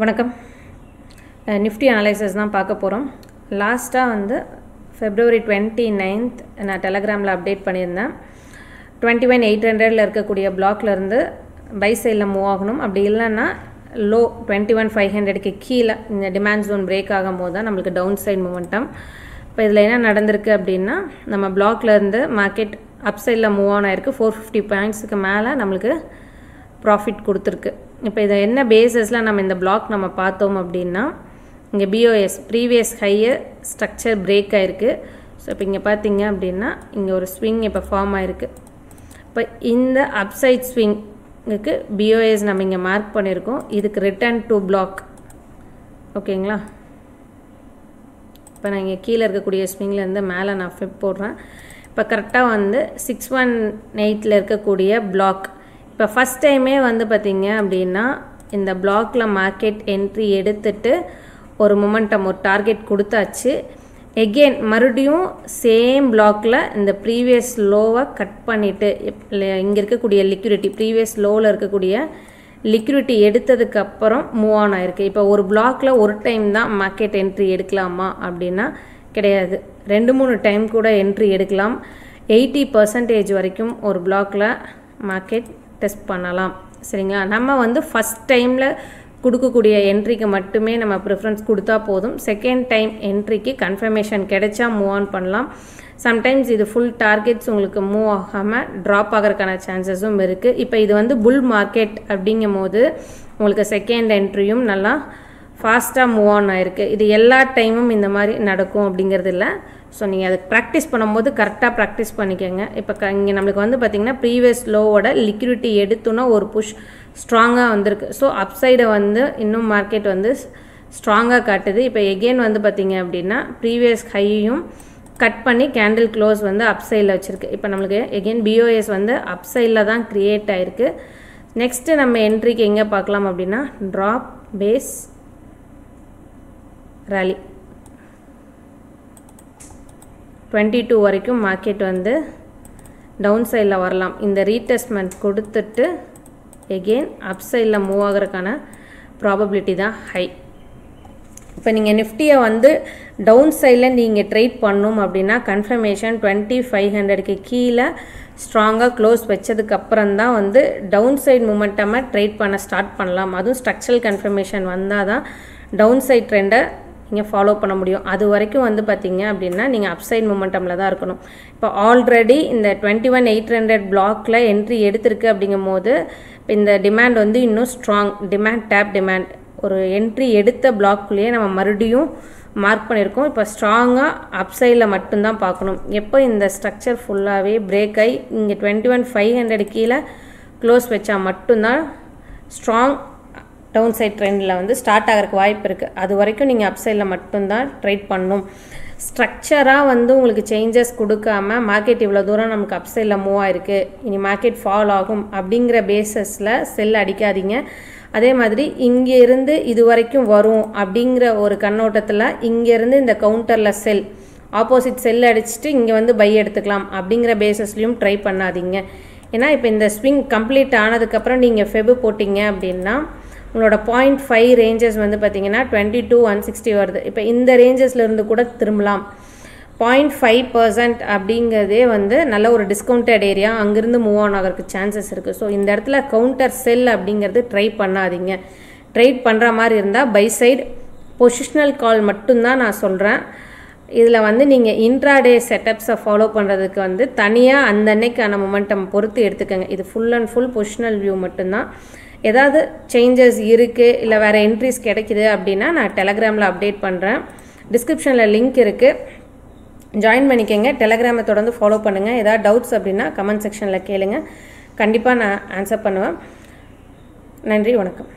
வணக்கம். Nifty analysis தான் பார்க்க போகிறோம் லாஸ்ட்டாக வந்து ஃபெப்ரவரி டுவெண்ட்டி நைன்த் நான் டெலகிராமில் அப்டேட் பண்ணியிருந்தேன். டுவெண்ட்டி ஒன் எயிட் ஹண்ட்ரடில் இருக்கக்கூடிய பிளாக்லேருந்து பை சைடில் மூவ் ஆகணும். அப்படி இல்லைன்னா லோ டுவெண்ட்டி ஒன் ஃபைவ் ஹண்ட்ரடுக்கு கீழே இந்த டிமாண்ட் ஜோன் பிரேக் ஆகும் போது தான் நம்மளுக்கு டவுன் சைட் மூமெண்டம் இப்போ இதில் என்ன நடந்திருக்கு அப்படின்னா நம்ம பிளாக்லேருந்து மார்க்கெட் அப் சைடில் மூவ் ஆன் ஆயிருக்கு. ஃபோர் ஃபிஃப்டி பாயிண்ட்ஸுக்கு மேலே நம்மளுக்கு ப்ராஃபிட் கொடுத்துருக்கு. இப்போ இதை என்ன பேசஸில் நம்ம இந்த பிளாக் நம்ம பார்த்தோம் அப்படின்னா இங்கே BOS previous higher structure break ஆகிருக்கு ஸோ இப்போ இங்கே பார்த்தீங்க அப்படின்னா இங்கே ஒரு ஸ்விங் இப்போ ஃபார்ம் ஆகிருக்கு இப்போ இந்த அப்சைட் ஸ்விங்குக்கு பிஓஎஸ் நம்ம இங்கே மார்க் பண்ணியிருக்கோம். இதுக்கு ரிட்டர்ன் டு பிளாக் ஓகேங்களா இப்போ நான் இங்கே கீழே இருக்கக்கூடிய ஸ்விங்லேருந்து மேலே நான் ஃபிப் போடுறேன். இப்போ கரெக்டாக வந்து சிக்ஸ் ஒன் எயிட்டில் இருக்கக்கூடிய பிளாக் இப்போ ஃபஸ்ட் டைமே வந்து பார்த்திங்க அப்படின்னா இந்த பிளாக்ல மார்க்கெட் என்ட்ரி எடுத்துட்டு ஒரு மொமெண்டம் ஒரு டார்கெட் கொடுத்தாச்சு. எகெயின் மறுபடியும் சேம் பிளாக்ல இந்த ப்ரீவியஸ் லோவை கட் பண்ணிவிட்டு இங்கே இருக்கக்கூடிய லிக்விடிட்டி ப்ரீவியஸ் லோவில் இருக்கக்கூடிய லிக்விடிட்டி எடுத்ததுக்கு அப்புறம் மூவ் ஆன் ஆயிருக்கு. இப்போ ஒரு பிளாக்ல ஒரு டைம் தான் மார்க்கெட் என்ட்ரி எடுக்கலாமா அப்படின்னா கிடையாது. ரெண்டு மூணு டைம் கூட என்ட்ரி எடுக்கலாம். எயிட்டி பர்சன்டேஜ் வரைக்கும் ஒரு பிளாக்ல மார்க்கெட் டெஸ்ட் பண்ணலாம். சரிங்களா? நம்ம வந்து ஃபஸ்ட் டைமில் கொடுக்கக்கூடிய என்ட்ரிக்கு மட்டுமே நம்ம ப்ரிஃபரன்ஸ் கொடுத்தா போதும். செகண்ட் டைம் என்ட்ரிக்கு கன்ஃபர்மேஷன் கிடைச்சா மூவ் ஆன் பண்ணலாம். சம்டைம்ஸ் இது ஃபுல் டார்கெட்ஸ் உங்களுக்கு மூவ் ஆகாமல் ட்ராப் ஆகிறதுக்கான சான்சஸும் இருக்குது இப்போ இது வந்து புல் மார்க்கெட் அப்படிங்கும் போது உங்களுக்கு செகண்ட் என்ட்ரியும் நல்லா ஃபாஸ்ட்டாக மூவ் ஆன் ஆயிருக்கு. இது எல்லா டைமும் இந்த மாதிரி நடக்கும் அப்படிங்கிறது இல்லை. ஸோ நீங்கள் அதை ப்ராக்டிஸ் பண்ணும்போது கரெக்டாக ப்ராக்டிஸ் பண்ணிக்கோங்க. இப்போ க இங்கே நம்மளுக்கு வந்து பார்த்திங்கன்னா ப்ரீவியஸ் லோவோட லிக்விடிட்டி எடுத்தோன்னா ஒரு புஷ் ஸ்ட்ராங்காக வந்திருக்கு. ஸோ அப் சைடை வந்து இன்னும் மார்க்கெட் வந்து ஸ்ட்ராங்காக காட்டுது. இப்போ எகெயின் வந்து பார்த்திங்க அப்படின்னா ப்ரீவியஸ் ஹையையும் கட் பண்ணி கேண்டில் க்ளோஸ் வந்து அப் சைடில் வச்சுருக்கு. இப்போ நம்மளுக்கு எகெயின் பிஓஎஸ் வந்து அப் சைடில் தான் க்ரியேட் ஆகிருக்கு நெக்ஸ்ட்டு நம்ம என்ட்ரிக்கு எங்கே பார்க்கலாம் அப்படின்னா drop base rally twenty two வரைக்கும் மார்க்கெட் வந்து டவுன் சைடில் வரலாம். இந்த ரீடெஸ்ட்மெண்ட் கொடுத்துட்டு எகெயின் அப் சைடில் மூவ் ஆகிறதுக்கான ப்ராபபிலிட்டி தான் ஹை இப்போ நீங்கள் நிஃப்டியை வந்து டவுன் சைடில் நீங்கள் ட்ரேட் பண்ணும் அப்படின்னா கன்ஃபர்மேஷன் டுவெண்ட்டி ஃபைவ் ஹண்ட்ரடுக்கு கீழே ஸ்ட்ராங்காக க்ளோஸ் வச்சதுக்கப்புறம் தான் வந்து டவுன் சைட் மூமெண்ட்டமாக ட்ரேட் பண்ண ஸ்டார்ட் பண்ணலாம். அதுவும் ஸ்ட்ரக்சரல் கன்ஃபர்மேஷன் வந்தால் தான் டவுன் சைட் ட்ரெண்டை நீங்கள் ஃபாலோ பண்ண முடியும். அது வரைக்கும் வந்து பார்த்தீங்க அப்படின்னா நீங்கள் அப்சைட் மூமெண்டமில் தான் இருக்கணும். இப்போ ஆல்ரெடி இந்த டுவெண்ட்டி ஒன் எயிட் ஹண்ட்ரட் பிளாக்கில் என்ட்ரி எடுத்திருக்கு அப்படிங்கும் போது இப்போ இந்த டிமாண்ட் வந்து இன்னும் ஸ்ட்ராங் டிமாண்ட் டேப் டிமாண்ட் ஒரு என்ட்ரி எடுத்த பிளாக்குள்ளேயே நம்ம மறுபடியும் மார்க் பண்ணியிருக்கோம் இப்போ ஸ்ட்ராங்காக அப்சைடில் மட்டும்தான் பார்க்கணும். எப்போ இந்த ஸ்ட்ரக்சர் ஃபுல்லாகவே பிரேக் ஆகி இங்கே டுவெண்ட்டி ஒன் ஃபைவ் ஹண்ட்ரட் கீழே க்ளோஸ் வச்சா மட்டும்தான் ஸ்ட்ராங் டவுன் சைட் ட்ரெண்டில் வந்து ஸ்டார்ட் ஆகிறதுக்கு வாய்ப்பு இருக்குது அது வரைக்கும் நீங்கள் அப் சைடில் மட்டும்தான் ட்ரேட் பண்ணணும் ஸ்ட்ரக்சராக வந்து உங்களுக்கு சேஞ்சஸ் கொடுக்காம மார்க்கெட் இவ்வளோ தூரம் நமக்கு அப் சைடில் மூவ் ஆயிருக்கு. இனி மார்க்கெட் ஃபால் ஆகும் அப்படிங்கிற பேசஸில் செல் அடிக்காதீங்க. அதே மாதிரி இங்கேருந்து இது வரைக்கும் வரும் அப்படிங்கிற ஒரு கண்ணோட்டத்தில் இங்கேருந்து இந்த கவுண்டரில் செல் ஆப்போசிட் செல் அடிச்சுட்டு இங்கே வந்து பை எடுத்துக்கலாம் அப்படிங்கிற பேசஸ்லையும் ட்ரை பண்ணாதீங்க. ஏன்னா இப்போ இந்த ஸ்விங் கம்ப்ளீட் ஆனதுக்கப்புறம் நீங்கள் ஃபெபு போட்டிங்க அப்படின்னா உங்களோட பாயிண்ட் ஃபைவ் ரேஞ்சஸ் வந்து பார்த்தீங்கன்னா டுவெண்ட்டி டூ ஒன் சிக்ஸ்டி வருது. இப்போ இந்த ரேஞ்சஸ்லேருந்து கூட திரும்பலாம். பாயிண்ட் ஃபைவ் பர்சன்ட் அப்படிங்கிறதே வந்து நல்ல ஒரு டிஸ்கவுண்டட் ஏரியா அங்கேருந்து மூவ் ஆன் ஆகிறதுக்கு சான்சஸ் இருக்குது ஸோ இந்த இடத்துல கவுண்டர் செல் அப்படிங்கிறது ட்ரை பண்ணாதீங்க. ட்ரேட் பண்ணுற மாதிரி இருந்தால் பை சைடு பொசிஷ்னல் கால் மட்டும்தான் நான் சொல்கிறேன் இதில் வந்து நீங்கள் இன்ட்ராடே செட்டப்ஸை ஃபாலோ பண்ணுறதுக்கு வந்து தனியாக அந்த அன்னைக்கான மொமெண்டம் பொறுத்து எடுத்துக்கோங்க. இது full and full positional view மட்டும்தான். ஏதாவது சேஞ்சஸ் இருக்குது இல்லை வேறு என்ட்ரிஸ் கிடைக்குது அப்படின்னா நான் டெலகிராமில் அப்டேட் பண்ணுறேன் டிஸ்கிரிப்ஷனில் லிங்க் இருக்குது ஜாயின் பண்ணிக்கோங்க. டெலகிராமை தொடர்ந்து ஃபாலோ பண்ணுங்கள் ஏதாவது டவுட்ஸ் அப்படின்னா கமெண்ட் செக்ஷனில் கேளுங்கள் கண்டிப்பாக நான் ஆன்சர் பண்ணுவேன். நன்றி வணக்கம்.